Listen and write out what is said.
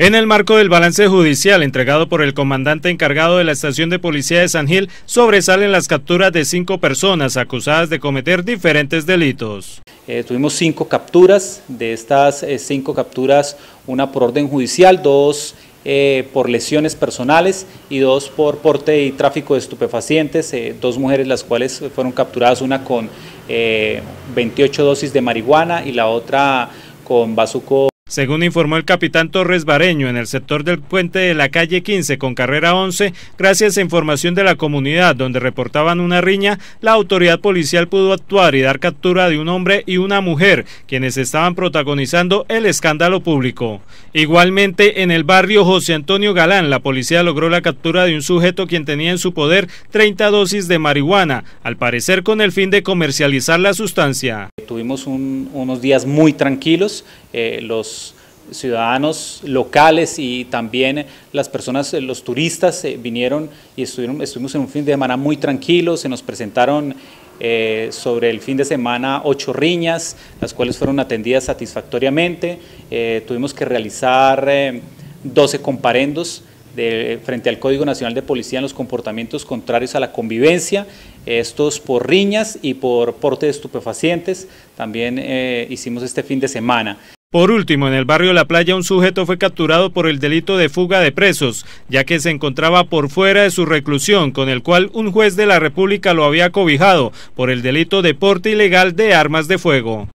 En el marco del balance judicial entregado por el comandante encargado de la estación de policía de San Gil, sobresalen las capturas de cinco personas acusadas de cometer diferentes delitos. Eh, tuvimos cinco capturas, de estas eh, cinco capturas, una por orden judicial, dos eh, por lesiones personales y dos por porte y tráfico de estupefacientes, dos mujeres las cuales fueron capturadas, una con 28 dosis de marihuana y la otra con bazuco según informó el capitán Torres Bareño en el sector del puente de la calle 15 con carrera 11, gracias a información de la comunidad donde reportaban una riña, la autoridad policial pudo actuar y dar captura de un hombre y una mujer, quienes estaban protagonizando el escándalo público. Igualmente, en el barrio José Antonio Galán, la policía logró la captura de un sujeto quien tenía en su poder 30 dosis de marihuana, al parecer con el fin de comercializar la sustancia. Tuvimos unos días muy tranquilos, eh, los ciudadanos locales y también las personas, los turistas eh, vinieron y estuvieron, estuvimos en un fin de semana muy tranquilo, se nos presentaron eh, sobre el fin de semana ocho riñas, las cuales fueron atendidas satisfactoriamente, tuvimos que realizar 12 comparendos frente al Código Nacional de Policía en los comportamientos contrarios a la convivencia, estos por riñas y por porte de estupefacientes, también hicimos este fin de semana. Por último, en el barrio La Playa un sujeto fue capturado por el delito de fuga de presos, ya que se encontraba por fuera de su reclusión, con el cual un juez de la República lo había cobijado por el delito de porte ilegal de armas de fuego.